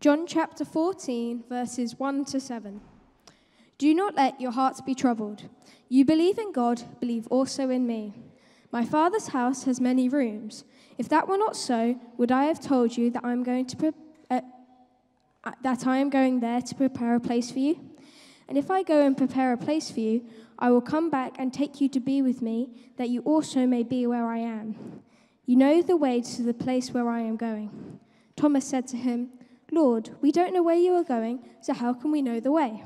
John chapter 14, verses 1 to 7. Do not let your hearts be troubled. You believe in God, believe also in me. My Father's house has many rooms. If that were not so, would I have told you that I am going to pre- uh, uh, that I am going there to prepare a place for you? And if I go and prepare a place for you, I will come back and take you to be with me, that you also may be where I am. You know the way to the place where I am going. Thomas said to him, Lord, we don't know where you are going, so how can we know the way?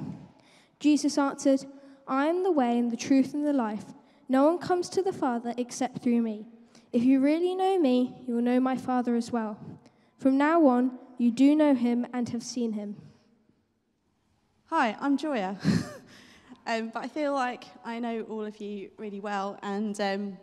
Jesus answered, I am the way and the truth and the life. No one comes to the Father except through me. If you really know me, you will know my Father as well. From now on, you do know him and have seen him. Hi, I'm Joya. um, but I feel like I know all of you really well, and um,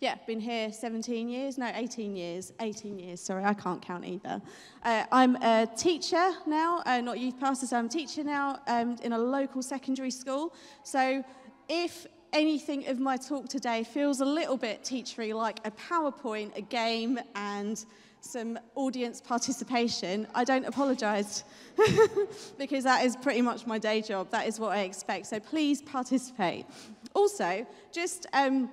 yeah, been here 17 years, no, 18 years, 18 years, sorry, I can't count either. Uh, I'm a teacher now, uh, not youth pastor, so I'm a teacher now um, in a local secondary school. So if anything of my talk today feels a little bit teachery, like a PowerPoint, a game, and some audience participation, I don't apologise because that is pretty much my day job. That is what I expect. So please participate. Also, just um,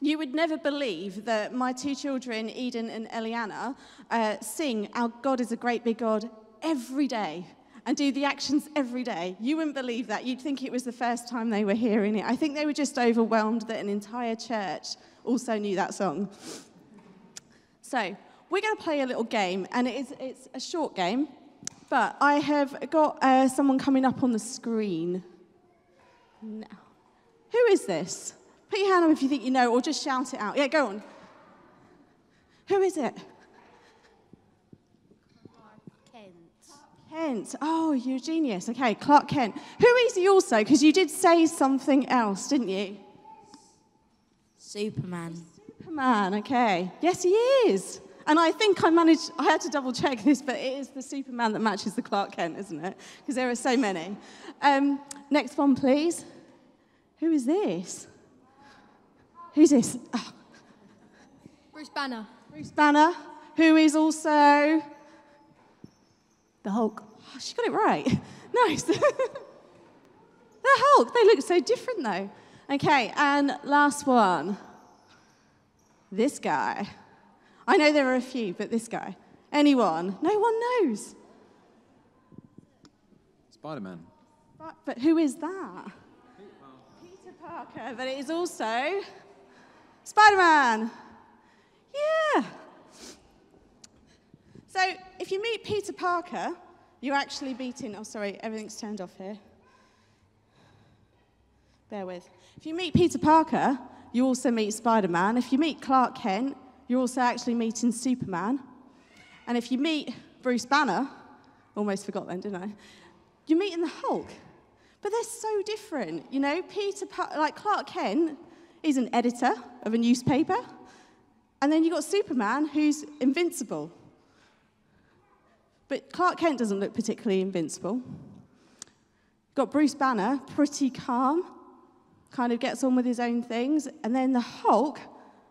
you would never believe that my two children, Eden and Eliana, uh, sing Our God is a Great Big God every day and do the actions every day. You wouldn't believe that. You'd think it was the first time they were hearing it. I think they were just overwhelmed that an entire church also knew that song. So, we're going to play a little game, and it is, it's a short game, but I have got uh, someone coming up on the screen now. Who is this? Put your hand up if you think you know, or just shout it out. Yeah, go on. Who is it? Clark Kent. Kent. Oh, you're a genius. Okay, Clark Kent. Who is he also? Because you did say something else, didn't you? Superman. Superman, okay. Yes, he is. And I think I managed, I had to double check this, but it is the Superman that matches the Clark Kent, isn't it? Because there are so many. Um, next one, please. Who is this? Who's this? Oh, Bruce Banner. Bruce Banner, who is also the Hulk. Oh, she got it right. Nice. the Hulk. They look so different, though. Okay, and last one. This guy. I know there are a few, but this guy. Anyone? No one knows. Spider Man. But, but who is that? Peter Parker, but it is also Spider Man. Yeah. So if you meet Peter Parker, you're actually beating. Oh, sorry, everything's turned off here. Bear with. If you meet Peter Parker, you also meet Spider Man. If you meet Clark Kent, you're also actually meeting Superman. And if you meet Bruce Banner, almost forgot then, didn't I? You're meeting the Hulk. But they're so different. You know, Peter, pa- like Clark Kent, is an editor of a newspaper. And then you've got Superman, who's invincible. But Clark Kent doesn't look particularly invincible. Got Bruce Banner, pretty calm, kind of gets on with his own things. And then the Hulk,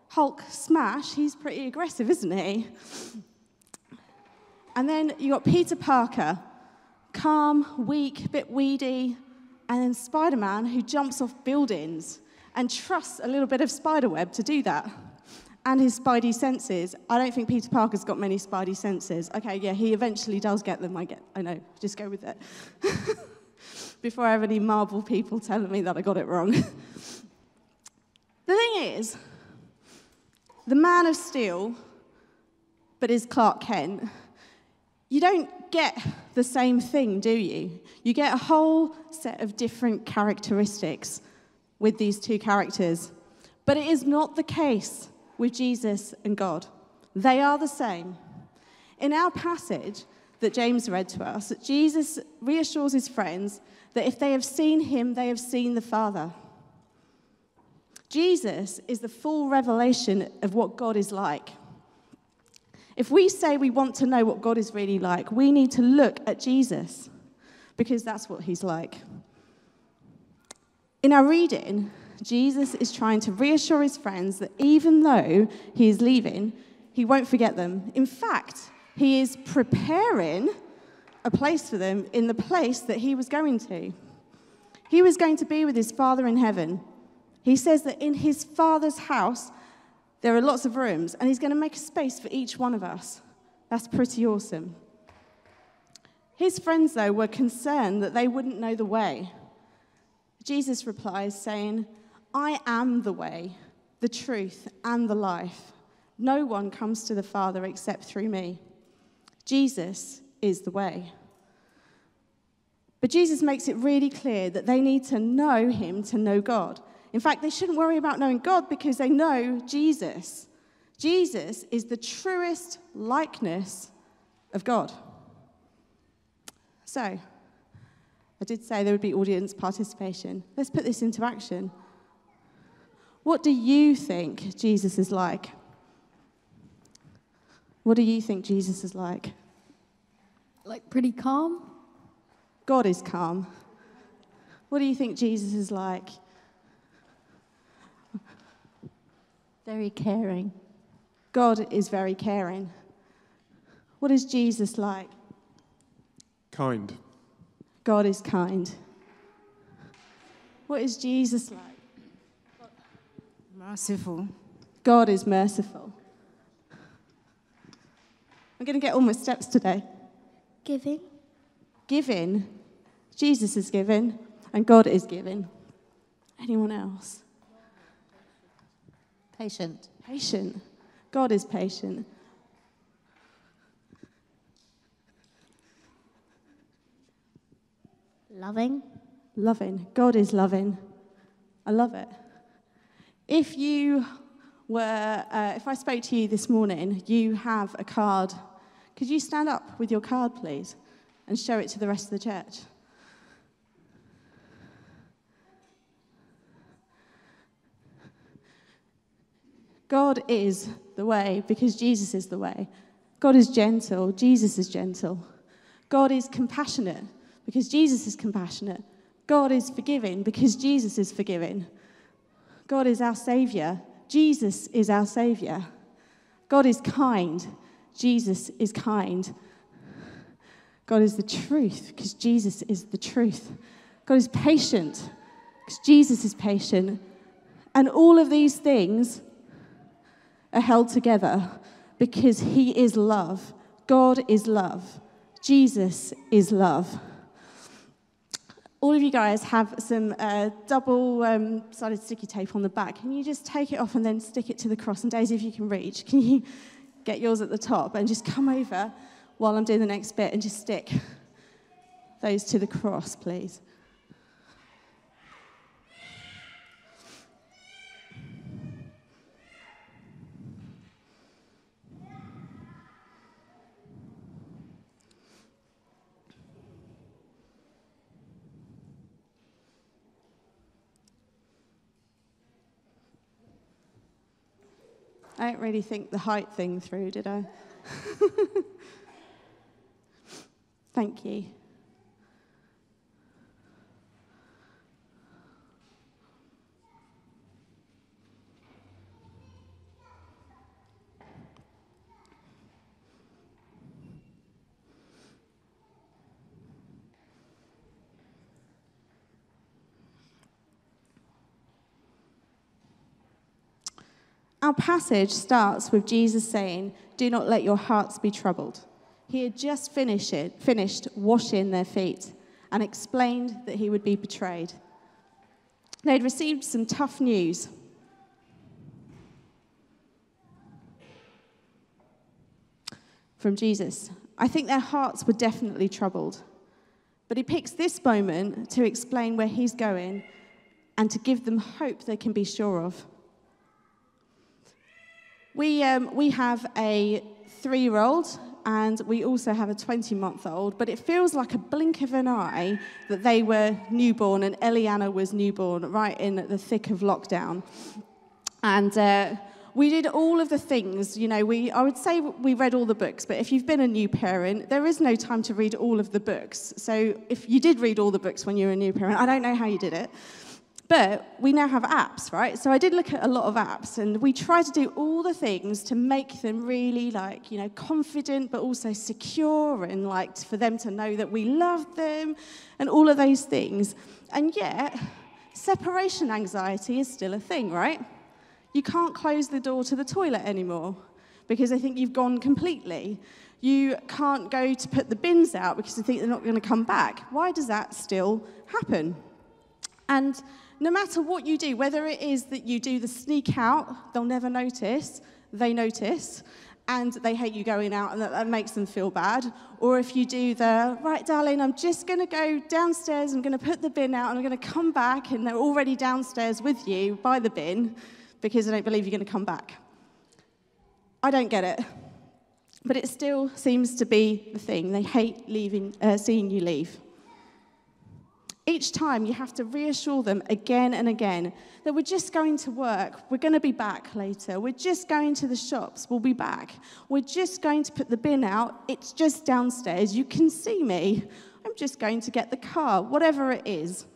Hulk Smash, he's pretty aggressive, isn't he? And then you got Peter Parker, calm, weak, bit weedy. And then Spider Man, who jumps off buildings and trusts a little bit of spiderweb to do that. And his spidey senses. I don't think Peter Parker's got many spidey senses. Okay, yeah, he eventually does get them. I get, I know, just go with it. Before I have any Marvel people telling me that I got it wrong. the thing is, the Man of Steel, but is Clark Kent, you don't get the same thing, do you? You get a whole set of different characteristics with these two characters. But it is not the case with Jesus and God. They are the same. In our passage that James read to us, that Jesus reassures his friends that if they have seen him, they have seen the Father. Jesus is the full revelation of what God is like. If we say we want to know what God is really like, we need to look at Jesus because that's what he's like. In our reading, Jesus is trying to reassure his friends that even though he is leaving, he won't forget them. In fact, he is preparing a place for them in the place that he was going to. He was going to be with his Father in heaven. He says that in his Father's house, there are lots of rooms, and he's going to make a space for each one of us. That's pretty awesome. His friends, though, were concerned that they wouldn't know the way. Jesus replies, saying, I am the way, the truth, and the life. No one comes to the Father except through me. Jesus is the way. But Jesus makes it really clear that they need to know him to know God. In fact, they shouldn't worry about knowing God because they know Jesus. Jesus is the truest likeness of God. So, I did say there would be audience participation. Let's put this into action. What do you think Jesus is like? What do you think Jesus is like? Like pretty calm? God is calm. What do you think Jesus is like? Very caring. God is very caring. What is Jesus like? Kind. God is kind. What is Jesus like? Merciful. God is merciful. I'm going to get all my steps today. Giving? Giving. Jesus is giving, and God is giving. Anyone else? Patient. Patient. God is patient. Loving. Loving. God is loving. I love it. If you were, uh, if I spoke to you this morning, you have a card. Could you stand up with your card, please, and show it to the rest of the church? God is the way because Jesus is the way. God is gentle, Jesus is gentle. God is compassionate because Jesus is compassionate. God is forgiving because Jesus is forgiving. God is our Savior. Jesus is our Savior. God is kind. Jesus is kind. God is the truth because Jesus is the truth. God is patient because Jesus is patient. And all of these things are held together because He is love. God is love. Jesus is love. All of you guys have some uh, double um, sided sticky tape on the back. Can you just take it off and then stick it to the cross? And Daisy, if you can reach, can you get yours at the top and just come over while I'm doing the next bit and just stick those to the cross, please? I didn't really think the height thing through, did I? Thank you. Our passage starts with Jesus saying, Do not let your hearts be troubled. He had just finished, finished washing their feet and explained that he would be betrayed. They'd received some tough news. From Jesus. I think their hearts were definitely troubled. But he picks this moment to explain where he's going and to give them hope they can be sure of. We, um, we have a three year old and we also have a 20 month old, but it feels like a blink of an eye that they were newborn and Eliana was newborn right in the thick of lockdown. And uh, we did all of the things, you know, we, I would say we read all the books, but if you've been a new parent, there is no time to read all of the books. So if you did read all the books when you were a new parent, I don't know how you did it. But we now have apps, right? So I did look at a lot of apps and we try to do all the things to make them really like, you know, confident but also secure and like for them to know that we love them and all of those things. And yet, separation anxiety is still a thing, right? You can't close the door to the toilet anymore because they think you've gone completely. You can't go to put the bins out because they think they're not going to come back. Why does that still happen? And no matter what you do, whether it is that you do the sneak out, they'll never notice, they notice, and they hate you going out, and that, that makes them feel bad. Or if you do the, right, darling, I'm just going to go downstairs, I'm going to put the bin out, and I'm going to come back, and they're already downstairs with you by the bin because they don't believe you're going to come back. I don't get it. But it still seems to be the thing. They hate leaving, uh, seeing you leave. Each time you have to reassure them again and again that we're just going to work, we're going to be back later, we're just going to the shops, we'll be back, we're just going to put the bin out, it's just downstairs, you can see me, I'm just going to get the car, whatever it is.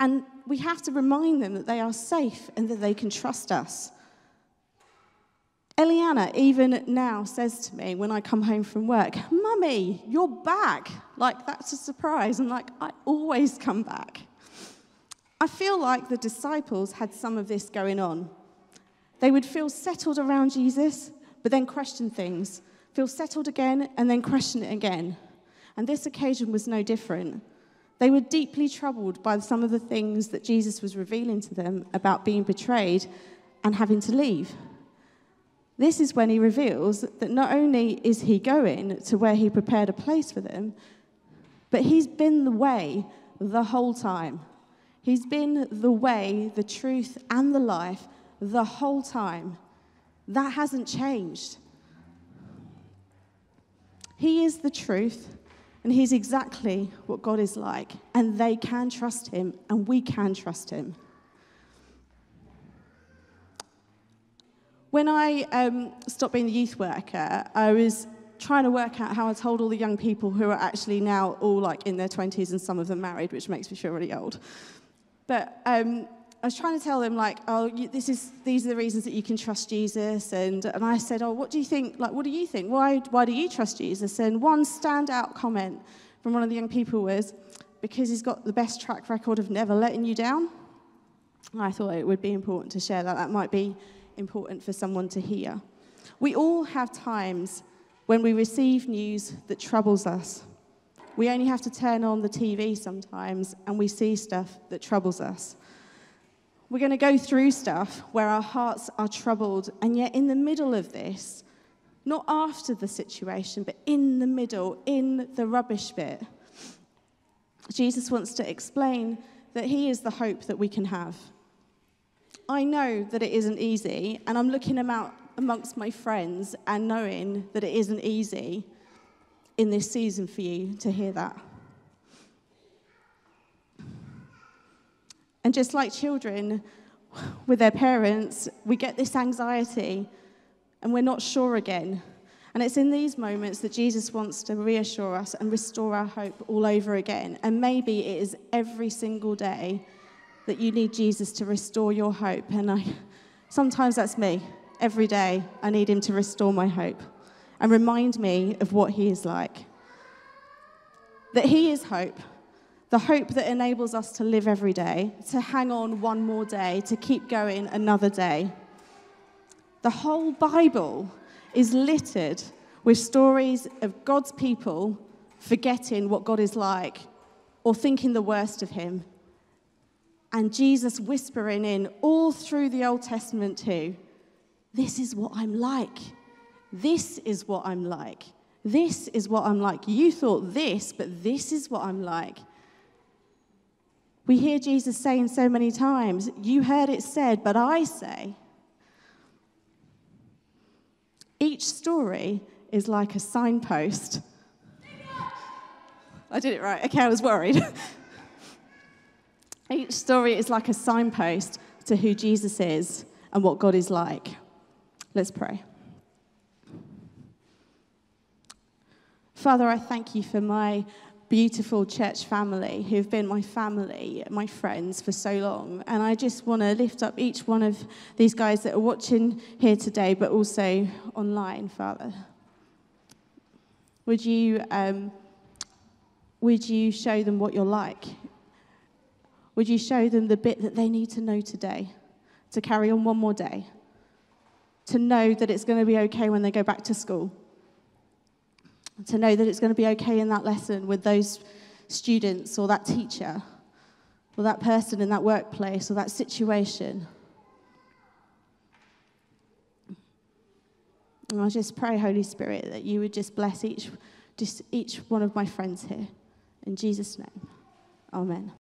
And we have to remind them that they are safe and that they can trust us. Eliana, even now, says to me when I come home from work, Mummy, you're back. Like, that's a surprise. And like, I always come back. I feel like the disciples had some of this going on. They would feel settled around Jesus, but then question things, feel settled again, and then question it again. And this occasion was no different. They were deeply troubled by some of the things that Jesus was revealing to them about being betrayed and having to leave. This is when he reveals that not only is he going to where he prepared a place for them, but he's been the way the whole time. He's been the way, the truth, and the life the whole time. That hasn't changed. He is the truth, and he's exactly what God is like. And they can trust him, and we can trust him. When I um, stopped being the youth worker, I was trying to work out how I told all the young people who are actually now all like in their 20s and some of them married, which makes me feel really old. But um, I was trying to tell them like, oh, you, this is these are the reasons that you can trust Jesus, and and I said, oh, what do you think? Like, what do you think? Why why do you trust Jesus? And one standout comment from one of the young people was, because he's got the best track record of never letting you down. I thought it would be important to share that. That might be important for someone to hear. We all have times when we receive news that troubles us. We only have to turn on the TV sometimes and we see stuff that troubles us. We're going to go through stuff where our hearts are troubled, and yet in the middle of this, not after the situation, but in the middle, in the rubbish bit, Jesus wants to explain that He is the hope that we can have. I know that it isn't easy, and I'm looking about amongst my friends and knowing that it isn't easy in this season for you to hear that. And just like children with their parents, we get this anxiety and we're not sure again. And it's in these moments that Jesus wants to reassure us and restore our hope all over again. And maybe it is every single day that you need Jesus to restore your hope. And I, sometimes that's me. Every day, I need Him to restore my hope and remind me of what He is like. That He is hope, the hope that enables us to live every day, to hang on one more day, to keep going another day. The whole Bible is littered with stories of God's people forgetting what God is like or thinking the worst of Him and Jesus whispering in all through the Old Testament too this is what I'm like. This is what I'm like. This is what I'm like. You thought this, but this is what I'm like. We hear Jesus saying so many times, You heard it said, but I say. Each story is like a signpost. I did it right. Okay, I was worried. Each story is like a signpost to who Jesus is and what God is like. Let's pray. Father, I thank you for my beautiful church family who've been my family, my friends for so long. And I just want to lift up each one of these guys that are watching here today, but also online, Father. Would you, um, would you show them what you're like? Would you show them the bit that they need to know today to carry on one more day? To know that it's going to be okay when they go back to school? to know that it's going to be okay in that lesson with those students or that teacher or that person in that workplace or that situation. And I just pray, Holy Spirit, that you would just bless each, just each one of my friends here. In Jesus' name, amen.